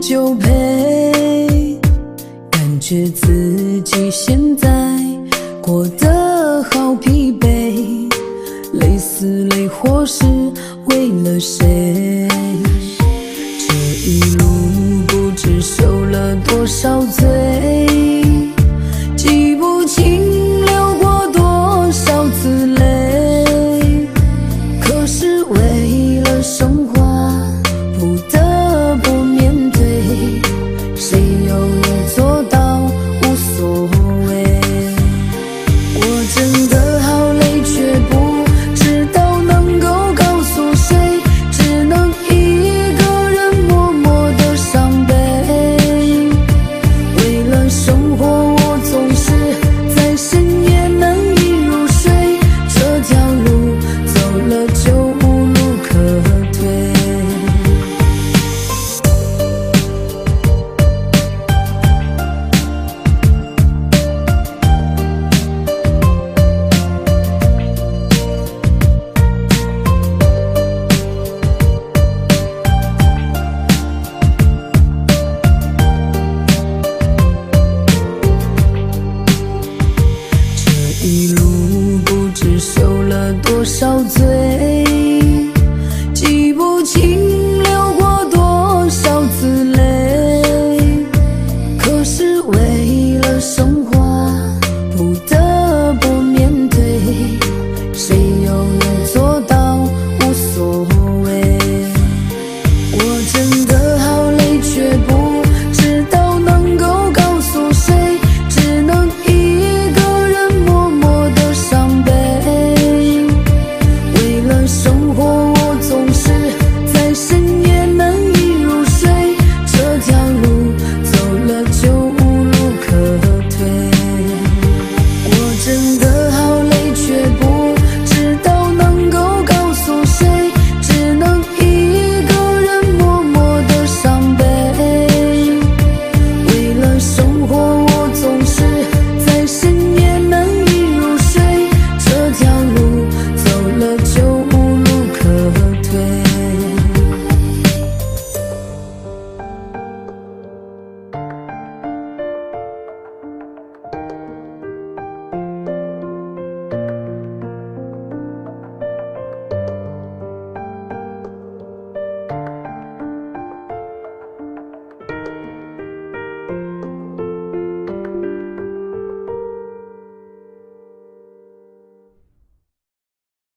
就陪，感觉自己现在过得好疲惫，累死累活是为了谁？这一路不知受了多少罪，记不清流过多少次泪，可是为了生活。有你左多少醉